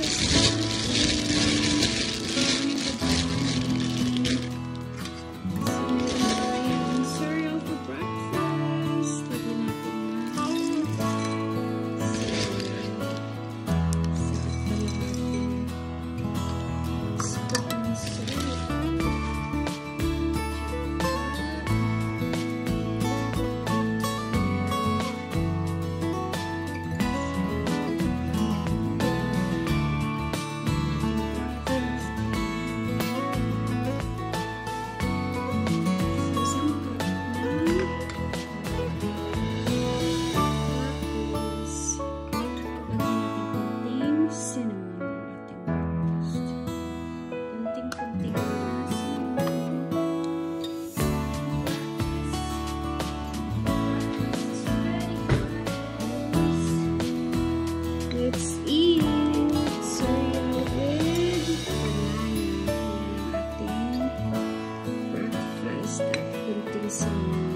Thank you. This is soya with banana. Ating breakfast at kunting soya.